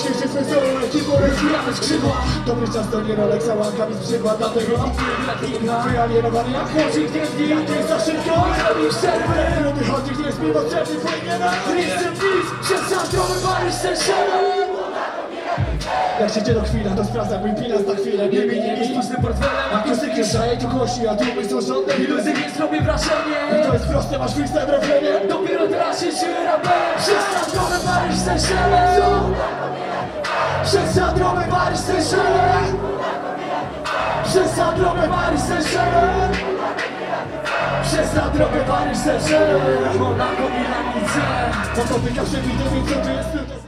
Swe solo, ekipą rozwijamy skrzydła. Dobry czas to nie Rolex, a łankami z przykład Dlatego wyalienowany jak chodzik Nie dni, jak nie za szybko. Zrobi przerwę Młody chodzik nie jest mi potrzebny Płynie na Jestem nic, przez centrum walisz ten szereg. Jak się dzieje chwila, to sprawdza mój bilans na chwilę. Nie mi, nie mi, pustym portfelem Akustykę szaje tu głośni, a tłumy są żądne Iluzji więc robię wrażenie? To jest proste, masz freestyle w refrenie Dopiero teraz się raperem Przez centrum walisz ten szereg Walisz ten szereg przez na drogę walisz ten szereg Monaco, Milanice Po to pyka przewidy, więc co tu jest